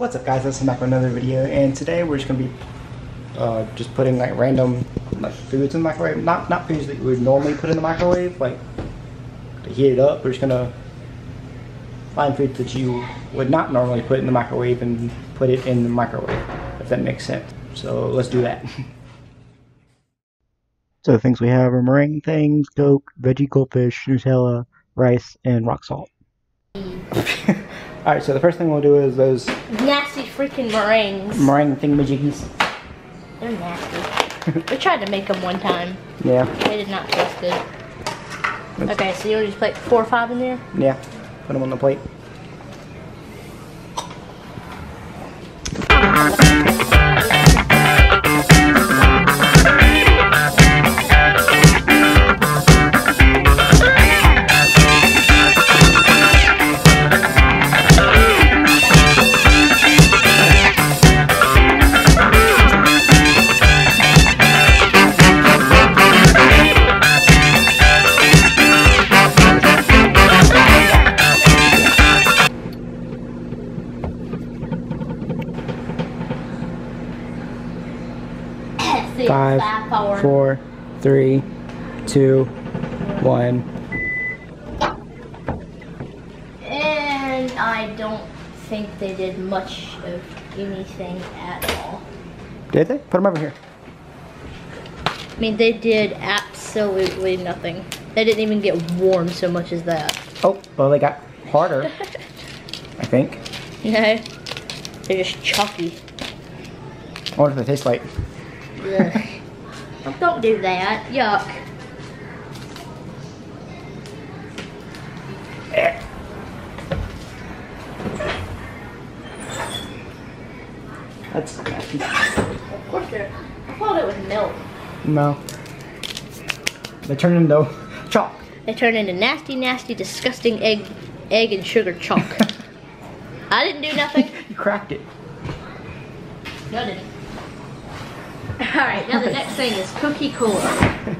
What's up guys, welcome back for another video and today we're just gonna be uh, just putting like random like foods in the microwave. Not not foods that you would normally put in the microwave, like to heat it up. We're just gonna find foods that you would not normally put in the microwave and put it in the microwave, if that makes sense. So let's do that. so the things we have are meringue things, Coke, veggie goldfish, Nutella, rice, and rock salt. Alright, so the first thing we'll do is those Nasty freaking meringues. meringue thingamajiggies. They're nasty. we tried to make them one time. Yeah, They did not taste good. Okay, so you want to just put four or five in there? yeah. Put them on the plate. Six, Five, four. Four, three, two, one. And I don't think they did much of anything at all. Did they? Put them over here. I mean, they did absolutely nothing. They didn't even get warm so much as that. Oh, well, they got harder, I think. No, they're just chalky. I wonder if they taste like. Ugh. Don't do that. Yuck. That's nasty. Of course they're. I thought it was milk. No. They turn into chalk. They turn into nasty, nasty, disgusting egg, egg and sugar chalk. I didn't do nothing. You cracked it. No, I didn't. All right, now the next thing is cookie cola.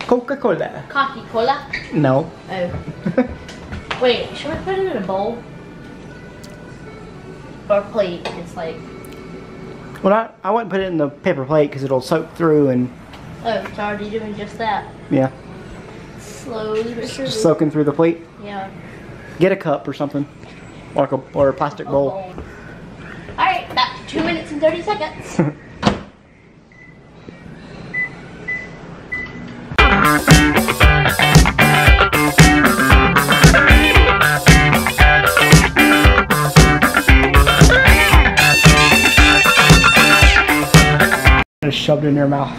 Coca-Cola. Coffee cola. No. Oh. Wait, should we put it in a bowl? Or a plate? It's like. Well, I, I wouldn't put it in the paper plate because it'll soak through and, Oh, it's already doing just that. yeah, Slowly but surely. soaking through the plate. Yeah. Get a cup or something. Or, like a, or a plastic bowl. Alright, about two minutes and 30 seconds. shoved in your mouth.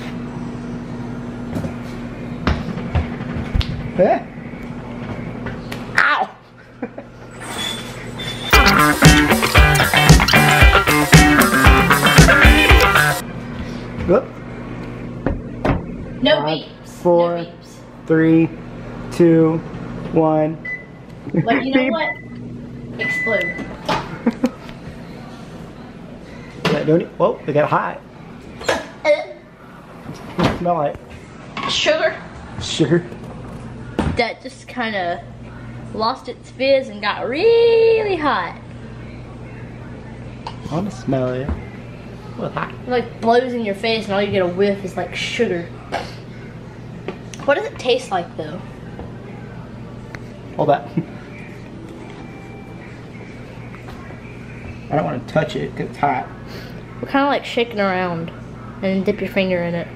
Yeah. Ow! Whoop. No Five, beeps. four. No beeps. Three, two, one. But you know Beep. what? Explode. Doing it? Whoa, they got hot. Smell like sugar. sugar. That just kind of lost its fizz and got really hot. I want to smell it. Well, hot. It like blows in your face and all you get a whiff is like sugar. What does it taste like though? Hold that. I don't want to touch it because it's hot. We're kind of like shaking around and then dip your finger in it.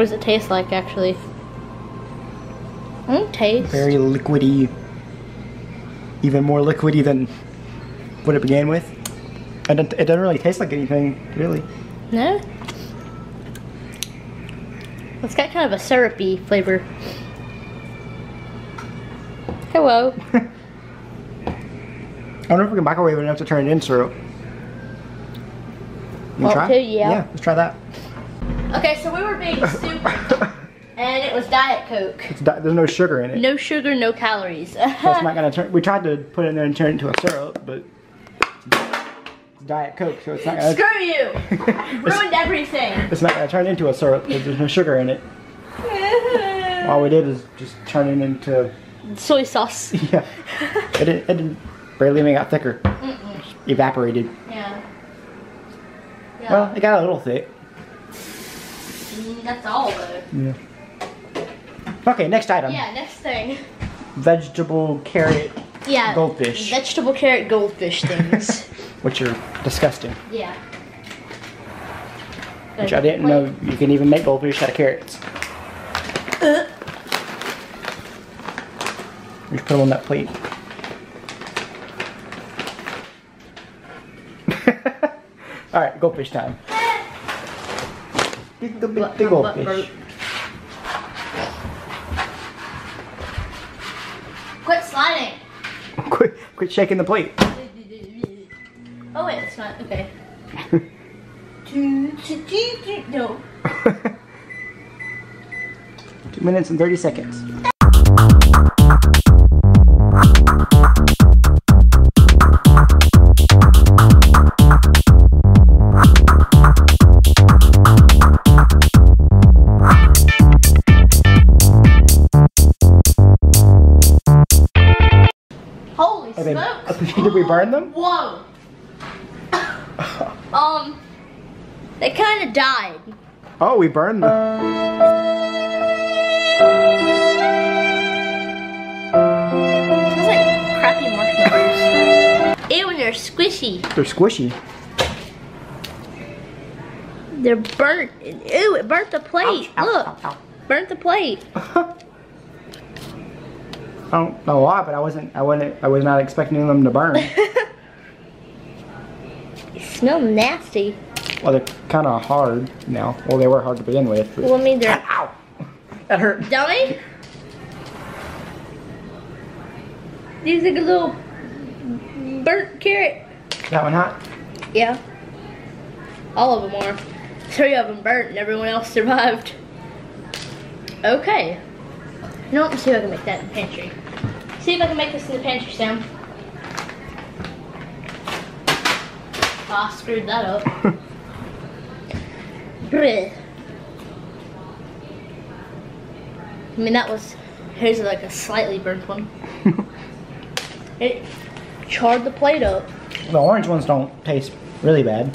What does it taste like actually? I don't taste. Very liquidy. Even more liquidy than what it began with. And it, it doesn't really taste like anything, really. No? It's got kind of a syrupy flavor. Hello. I wonder if we can microwave it enough to turn it into syrup. You Want try? to? Yeah. Yeah, let's try that. Okay, so we were being stupid. and it was Diet Coke. It's di- there's no sugar in it. No sugar, no calories. So it's not gonna turn. We tried to put it in there and turn it into a syrup, but It's Diet Coke, so it's not gonna, Screw you! Ruined everything. it's not gonna turn into a syrup because there's no sugar in it. All we did is just turn it into Soy sauce. yeah. It didn't, it barely even got thicker. Just evaporated. Yeah. Yeah. Well, it got a little thick. That's all though. Yeah. Okay, next item. Yeah, next thing. Vegetable carrot, Yeah. Goldfish. Vegetable carrot goldfish things. which are disgusting. yeah. Which I didn't know you can even make goldfish out of carrots. Uh, Just put them on that plate. Alright, goldfish time. Big, the big, the my butt Quit sliding. Quit, quit shaking the plate. Oh wait, it's not okay. Two, two, two, two, no. Two minutes and 30 seconds. Burn them? Whoa. um, they kind of died. Oh, we burned them. Smells like crappy marshmallows. Ew, they're squishy. They're squishy. They're burnt. Ew, it burnt the plate. Ouch, ouch, Look, ouch, ouch. burnt the plate. I don't know why, but I wasn't. I wasn't. I was not expecting them to burn. They smell nasty. well, they're kind of hard now. Well, they were hard to begin with. Well, I mean, they're Ow! That hurt. dummy. These are a little burnt carrot. That one hot. Yeah. All of them are. Three of them burnt and everyone else survived. Okay. You know what? Let's see if I can make that in the pantry. See if I can make this in the pantry, Sam. Ah, screwed that up. Bleh. I mean, that was, here's like a slightly burnt one. It charred the plate up. the orange ones don't taste really bad.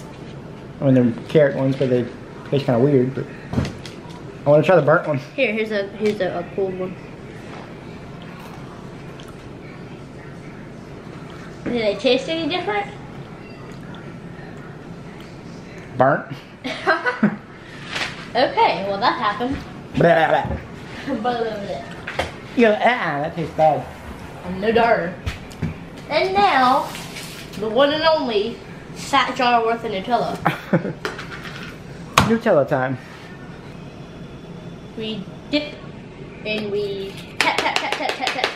I mean, they're carrot ones, but they taste kind of weird. But I want to try the burnt one. Here, here's a here's a, a pulled one. Do they taste any different? Burnt. okay, well that happened. Blah, blah, blah. Yeah, uh-uh, that tastes bad. No darn. And now, the one and only fat jar worth of Nutella. Nutella time. We dip and we tap, tap, tap, tap, tap, tap.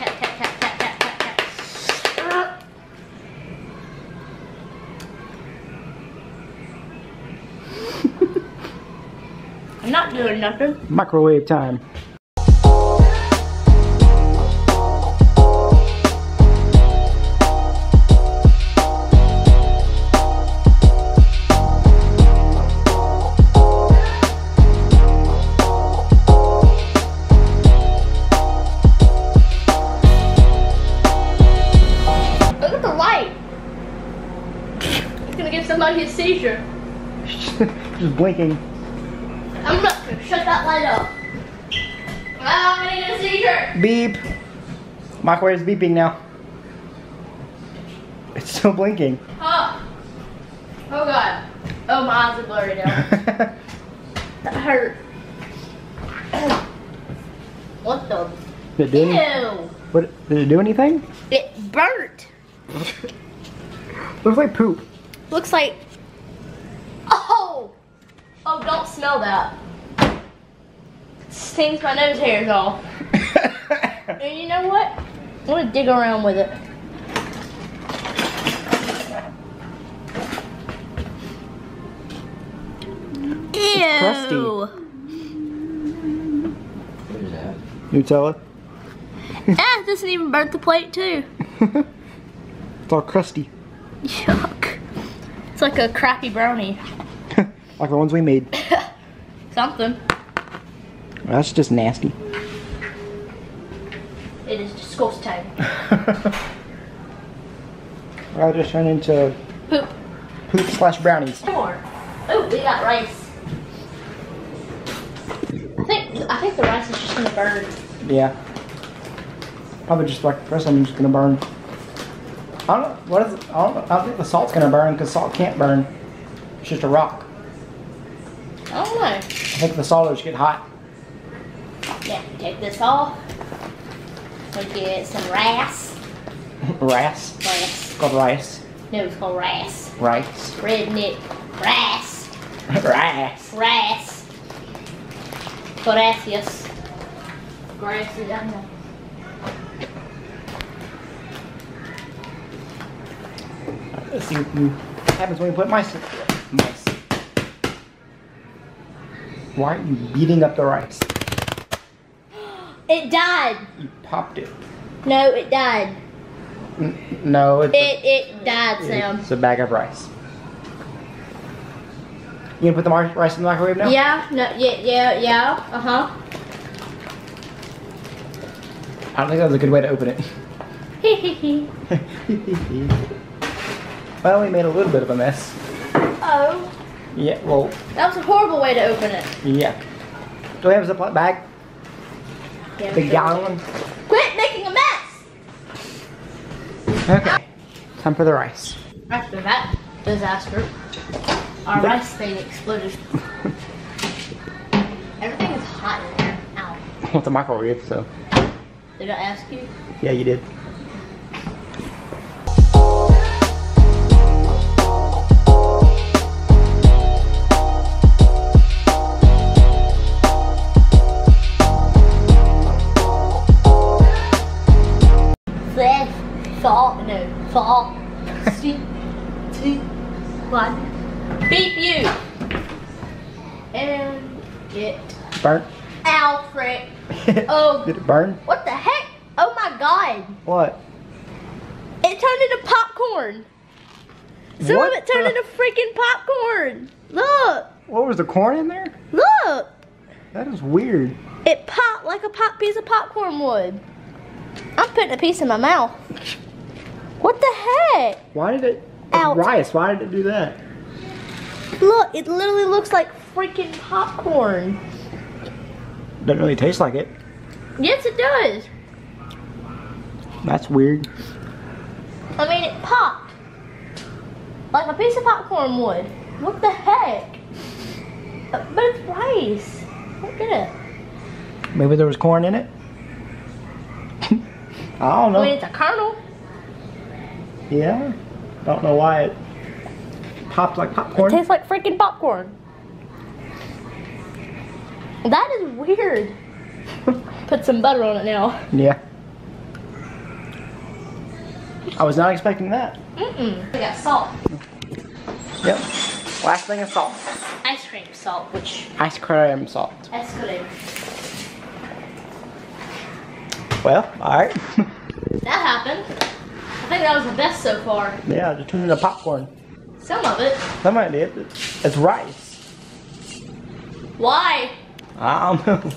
Not doing nothing. Microwave time. Look at the light. It's gonna give somebody a seizure. Just blinking. Shut that light up. I'm gonna get a seizure. Beep. is beeping now. It's still blinking. Oh. Oh god. Oh my eyes are blurry now. that hurt. what the? did it do any- Ew. what, did it do anything? It burnt. Looks like poop. Looks like. Oh. Oh, don't smell that. Stings my nose hairs off. And you know what? I'm gonna dig around with it. Ew. crusty. What is that? Nutella. Ah, it doesn't even burn the plate too. It's all crusty. Yuck. It's like a crappy brownie. like the ones we made. Something. That's just nasty. It is disgusting. I'll just turn into Poop. poop slash brownies. More. Oh, we got rice. I think I think the rice is just gonna burn. Yeah. Probably just like the rest of them just gonna burn. I don't know. What is it? I don't. I don't think the salt's gonna burn because salt can't burn. It's just a rock. I don't know. I think the salt will just get hot. Yeah, take this off. We get some rice. Rice. Rice. Called rice. No, it's called rice. Rice. Redneck. Rice. rice. Rice. Gracias. Gracias. I know. Let's see what happens when we put mice. Mice. Why are you beating up the rice? It died. You popped it. No, it died. N- no, it's, It it died, Sam. it's a bag of rice. You gonna put the rice in the microwave now? Yeah, no, yeah, yeah, yeah. Uh huh. I don't think that was a good way to open it. Hehehe. Well, we made a little bit of a mess. oh, Yeah, well, that was a horrible way to open it. yeah. Do we have a Ziploc bag? Yeah, sure. gallon? Quit making a mess. Okay. Time for the rice. After that disaster, our rice thing exploded. Everything is hot in there. Ow. With the microwave, so. Did I ask you? Yeah, you did. Salt, sweet, two, one. Beep you. And get Burnt? Alfred. Oh. Did it burn? What the heck? Oh my god. What? It turned into popcorn. Some What of it turned the- into freaking popcorn. Look, What was the corn in there? look. That is weird. It popped like a pop piece of popcorn would. I'm putting a piece in my mouth. What the heck? Why did it? Out. rice. Why did it do that? Look, it literally looks like freaking popcorn. Doesn't really taste like it. Yes, it does. That's weird. I mean, it popped. Like a piece of popcorn would. What the heck? But it's rice. Look at it. Maybe there was corn in it. I don't I mean, know. it's a kernel. Yeah. Don't know why it popped like popcorn. Tastes like freaking popcorn. That is weird. Put some butter on it now. Yeah. I was not expecting that. Mm-mm. We got salt. Yep. Last thing is salt. Ice cream salt, which Ice cream salt. escalated. Well, alright. That happened. I think that was the best so far. yeah, just turned into popcorn. Some of it. Some of it, it's rice. Why? I don't know.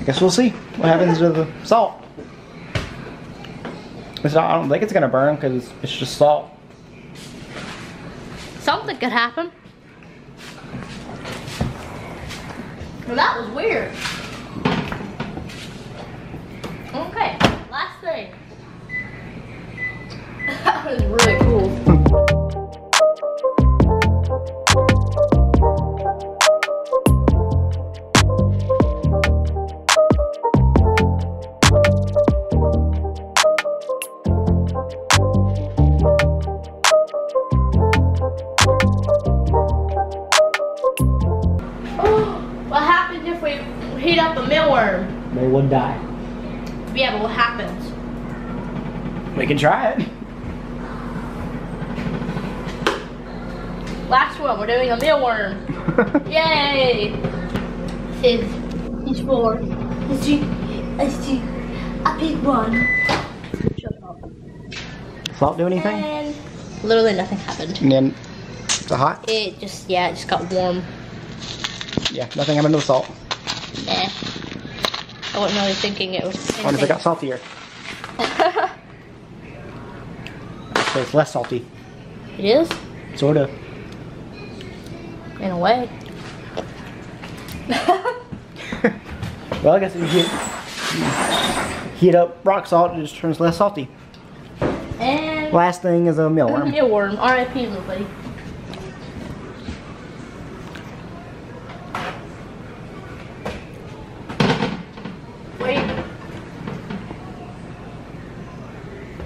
I guess we'll see what happens to the salt. It's not, I don't think it's gonna burn because it's just salt. Something could happen. Well, that was weird. Okay, last thing. That was really cool. Yay! This is each four. It's two. It's two. I picked one. Shut up. Salt do anything? And Literally nothing happened. And then the hot. It just, yeah, it just got warm. Yeah, nothing happened to the salt. Eh. I wasn't really thinking it was I wonder if it got saltier. So it's less salty. it is, Sort of. In a way. Well, I guess if you heat, heat up rock salt, it just turns less salty. and Last thing is a mealworm. mealworm. R.I.P. little buddy. Wait.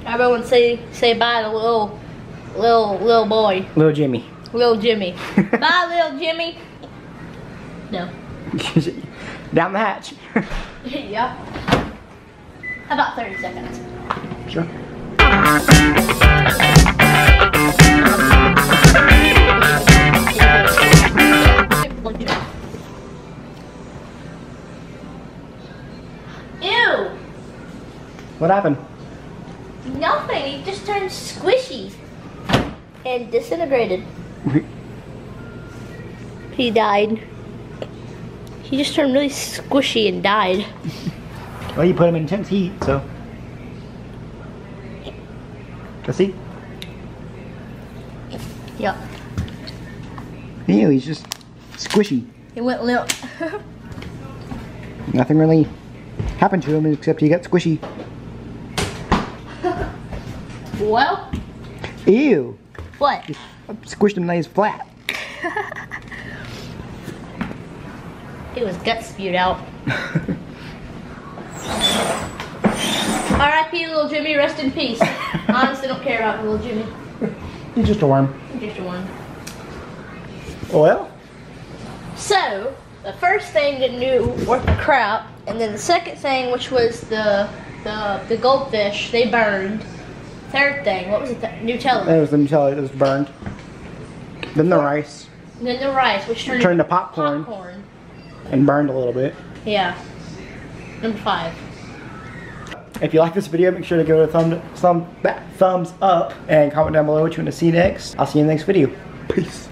Everyone say say bye to little little little boy, Little Jimmy. Little Jimmy. bye, little Jimmy. No. Down the hatch. yeah. About thirty seconds? sure. Ew! What happened? Nothing. He just turned squishy and disintegrated. He died. He just turned really squishy and died. Well, you put him in intense heat, so. Let's see. Yep. Ew, he's just squishy. He went limp. Nothing really happened to him except he got squishy. well, Ew. what? I squished him nice flat. It was gut spewed out. R.I.P. little Jimmy, rest in peace. Honestly, don't care about little Jimmy. He's just a worm. Just a worm. Well, So, the first thing that knew worth the crap, and then the second thing, which was the the, the goldfish, they burned. Third thing, what was it? Th- Nutella. that was the Nutella that was burned. Then the rice And then the rice, which turned, Turned to popcorn. popcorn. And burned a little bit. Yeah. Number five. If you like this video, make sure to give it a thumb, thumb, thumbs up and comment down below what you want to see next. I'll see you in the next video. Peace.